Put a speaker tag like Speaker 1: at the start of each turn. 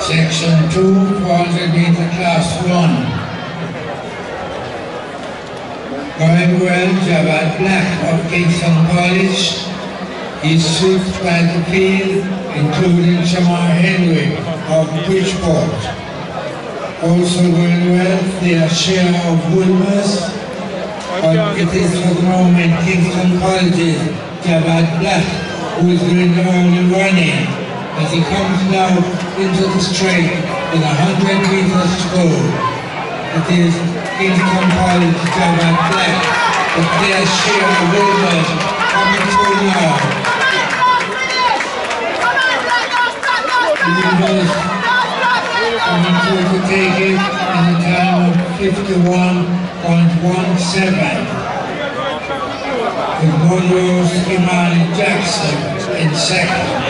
Speaker 1: Section 2, 400 meter class 1. Going well, Javad Black of Kingston College. is swept by the field, including Shamar Henry of Bridgeport. Also well, their share of Wilmers, but it is for the moment Kingston College's Javad Black who is doing the early running as he comes now into the straight with 100 meters to go. It is Kingston College Javad Black, but share of Wilmers coming through now. Wilmers coming through to take it in a time of 51.17 with Munro Imani Jackson in second.